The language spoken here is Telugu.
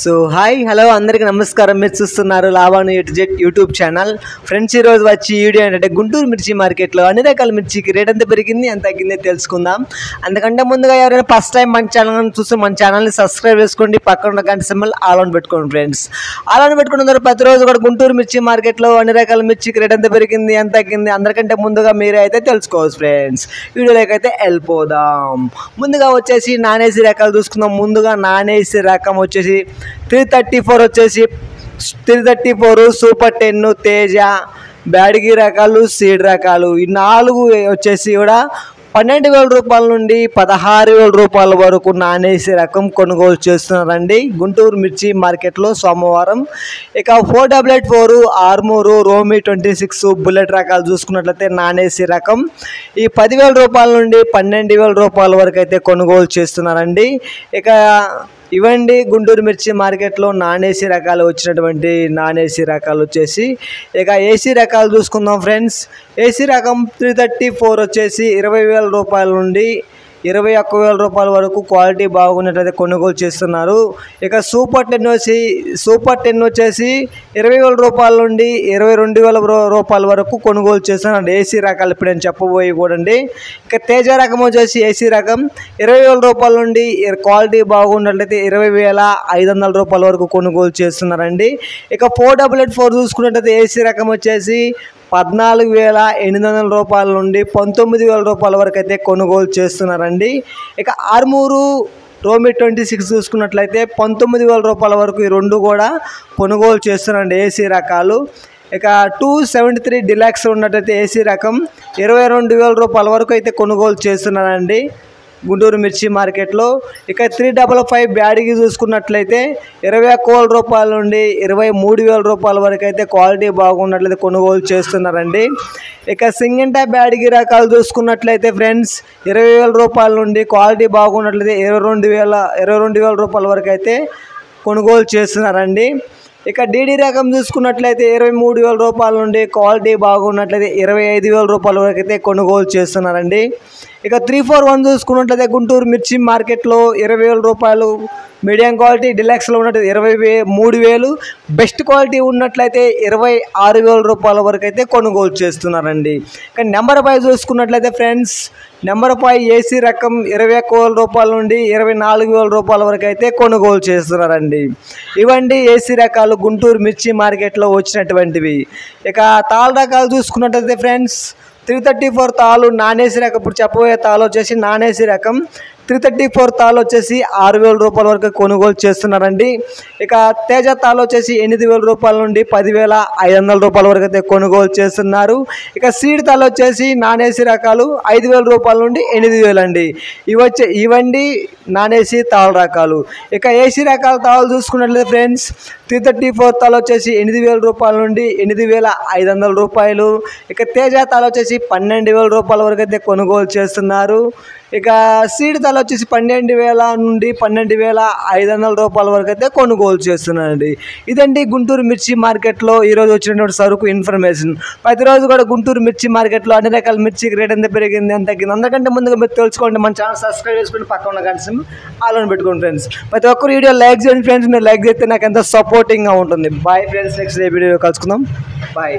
సో హాయ్ హలో అందరికీ నమస్కారం. మీరు చూస్తున్నారు లావాను జెట్ యూట్యూబ్ ఛానల్. ఫ్రెండ్స్ ఈరోజు వచ్చి వీడియో ఏంటంటే గుంటూరు మిర్చి మార్కెట్లో అన్ని రకాల మిర్చికి రేట్ ఎంత పెరిగింది ఎంత తగ్గింది తెలుసుకుందాం. అందుకంటే ముందుగా ఎవరైనా ఫస్ట్ టైం మన ఛానల్ చూస్తే మన ఛానల్ని సబ్స్క్రైబ్ చేసుకోండి. పక్కన ఉన్న గంట సింబల్ ఆల్ ఆన్ పెట్టుకోండి ఫ్రెండ్స్ ఆల్ ఆన్ పెట్టుకున్న తర్వాత ప్రతిరోజు కూడా గుంటూరు మిర్చి మార్కెట్లో అన్ని రకాల మిర్చికి రేట్ ఎంత పెరిగింది ఎంత తగ్గింది అందరికంటే ముందుగా మీరే అయితే తెలుసుకోవచ్చు ఫ్రెండ్స్ వీడియోలోకి అయితే వెళ్ళిపోదాం. ముందుగా వచ్చేసి నాన్ రకాలు చూసుకుందాం. ముందుగా నానేసి రకం వచ్చేసి త్రీ థర్టీ ఫోర్ వచ్చేసి three thirty four super ten Teja Byadgi రకాలు సీడ్ రకాలు. ఈ నాలుగు వచ్చేసి కూడా పన్నెండు వేల రూపాయల నుండి పదహారు వేల రూపాయల వరకు నానేసి రకం కొనుగోలు చేస్తున్నారండి. గుంటూరు మిర్చి మార్కెట్లో సోమవారం. ఇక four double eight four Armur రోమి twenty six bullet రకాలు చూసుకున్నట్లయితే నానేసి రకం. ఈ పదివేల రూపాయల నుండి పన్నెండు వేల రూపాయల వరకు అయితే కొనుగోలు చేస్తున్నారండి. ఇక ఇవండి గుంటూరు మిర్చి మార్కెట్లో నాన్ ఏసీ రకాలు వచ్చినటువంటి నాన్ ఏసీ రకాలు వచ్చేసి ఇక ఏసీ రకాలు చూసుకుందాం ఫ్రెండ్స్. ఏసీ రకం త్రీ థర్టీ ఫోర్ వచ్చేసి ఇరవై వేల రూపాయల నుండి ఇరవై ఒక్క వేల రూపాయల వరకు క్వాలిటీ బాగున్నట్లయితే కొనుగోలు చేస్తున్నారు. ఇక సూపర్ టెన్ వచ్చి సూపర్ టెన్ వచ్చేసి ఇరవై వేల రూపాయల నుండి ఇరవై రెండు వేల రూపాయల వరకు కొనుగోలు చేస్తున్నారు. ఏసీ రకాలు ఇప్పుడు నేను చెప్పబోయి కూడా అండి ఇక తేజ రకం వచ్చేసి ఏసీ రకం. ఇరవై వేల రూపాయల నుండి క్వాలిటీ బాగున్నట్లయితే ఇరవై వేల ఐదు వందల రూపాయల వరకు కొనుగోలు చేస్తున్నారండి. ఇక ఫోర్ డబుల్ ఎయిట్ ఫోర్ చూసుకున్నట్లయితే ఏసీ రకం వచ్చేసి పద్నాలుగు వేల ఎనిమిది వందల రూపాయల నుండి పంతొమ్మిది వేల రూపాయల వరకు అయితే కొనుగోలు చేస్తున్నారండి. ఇక ఆర్మూరు రోమి ట్వంటీ సిక్స్ చూసుకున్నట్లయితే పంతొమ్మిది వేల రూపాయల వరకు ఈ రెండు కూడా కొనుగోలు చేస్తున్నారండి ఏసీ రకాలు. ఇక టూ సెవెంటీ త్రీ డిలాక్స్ ఉన్నట్టయితే ఏసీ రకం ఇరవై రెండు వేల రూపాయల వరకు అయితే కొనుగోలు చేస్తున్నారండి. గుంటూరు మిర్చి మార్కెట్లో. ఇక త్రీ డబల్ ఫైవ్ బ్యాడ్కి చూసుకున్నట్లయితే ఇరవై ఒక్క వేల రూపాయల నుండి ఇరవై మూడు వేల రూపాయల వరకు అయితే క్వాలిటీ బాగున్నట్లయితే కొనుగోలు చేస్తున్నారండి. ఇక సింగింటా బ్యాడ్కి రకాలు చూసుకున్నట్లయితే ఫ్రెండ్స్ ఇరవై వేల రూపాయల నుండి క్వాలిటీ బాగున్నట్లయితే ఇరవై రెండు వేల ఇరవై రెండు వేల రూపాయల వరకు అయితే కొనుగోలు చేస్తున్నారండి. ఇక డీడీ రకం చూసుకున్నట్లయితే ఇరవై మూడు వేల రూపాయల నుండి క్వాలిటీ బాగున్నట్లయితే ఇరవై ఐదు వేల రూపాయల వరకు అయితే కొనుగోలు చేస్తున్నారండి. ఇక త్రీ ఫోర్ వన్ చూసుకున్నట్లయితే గుంటూరు మిర్చి మార్కెట్లో ఇరవై వేల రూపాయలు మీడియం క్వాలిటీ డిలక్స్లో ఉన్నట్టు ఇరవై వే మూడు వేలు బెస్ట్ క్వాలిటీ ఉన్నట్లయితే ఇరవై ఆరు వేల రూపాయల వరకు అయితే కొనుగోలు చేస్తున్నారండి. కానీ నెంబర్ ఫైవ్ చూసుకున్నట్లయితే ఫ్రెండ్స్ నెంబర్ ఫైవ్ ఏసీ రకం ఇరవై ఒక్క వేల రూపాయల నుండి ఇరవై నాలుగు వేల రూపాయల వరకు అయితే కొనుగోలు చేస్తున్నారండి. ఇవండి ఏసీ రకాలు గుంటూరు మిర్చి మార్కెట్లో వచ్చినటువంటివి. ఇక తాళ్ళ రకాలు చూసుకున్నట్లయితే ఫ్రెండ్స్ త్రీ థర్టీ ఫోర్ తాలు నాన్ ఏసీ రకం ఇప్పుడు చెప్పబోయే తాలు వచ్చేసి నాన్ ఏసీ రకం త్రీ థర్టీ ఫోర్ తాలు వచ్చేసి ఆరు వేల రూపాయల వరకు కొనుగోలు చేస్తున్నారండి. ఇక తేజ తాలు వచ్చేసి ఎనిమిది వేల రూపాయల నుండి పదివేల ఐదు వందల రూపాయల వరకు అయితే కొనుగోలు చేస్తున్నారు. ఇక సీడ్ తాలు వచ్చేసి నానేసి రకాలు ఐదు వేల రూపాయల నుండి ఎనిమిది వేలండి అండి. ఇవి వచ్చే ఇవండి నాన్ ఏసీ తాళ్ళ రకాలు. ఇక ఏసీ రకాల తాళ్ళు చూసుకున్నట్లయితే ఫ్రెండ్స్ త్రీ థర్టీ ఫోర్ తాలు వచ్చేసి ఎనిమిది వేల రూపాయల నుండి ఎనిమిది వేల ఐదు వందల రూపాయలు. ఇక తేజ తాలు వచ్చేసి పన్నెండు వేల రూపాయల వరకు అయితే కొనుగోలు చేస్తున్నారు. ఇక సీడ్ ధర వచ్చేసి పన్నెండు వేల నుండి పన్నెండు వేల ఐదు వందల రూపాయల వరకు అయితే కొనుగోలు చేస్తున్నానండి ఇదండి గుంటూరు మిర్చి మార్కెట్లో ఈరోజు వచ్చినటువంటి సరుకు ఇన్ఫర్మేషన్. ప్రతిరోజు కూడా గుంటూరు మిర్చి మార్కెట్లో అన్ని రకాల మిర్చి రేట్ ఎంత పెరిగింది ఎంత తగ్గింది అంతకంటే ముందుగా మీరు తెలుసుకోండి. మన ఛానల్ సబ్స్క్రైబ్ చేసుకుని పక్కన ఉన్న గంట ఆలోని పెట్టుకోండి ఫ్రెండ్స్. ప్రతి ఒక్కరు వీడియో లైక్ చేయండి ఫ్రెండ్స్. మీరు లైక్ చేస్తే నాకు ఎంత సపోర్టింగ్గా ఉంటుంది. Bye friends next day video కలుసుకుందాం. బాయ్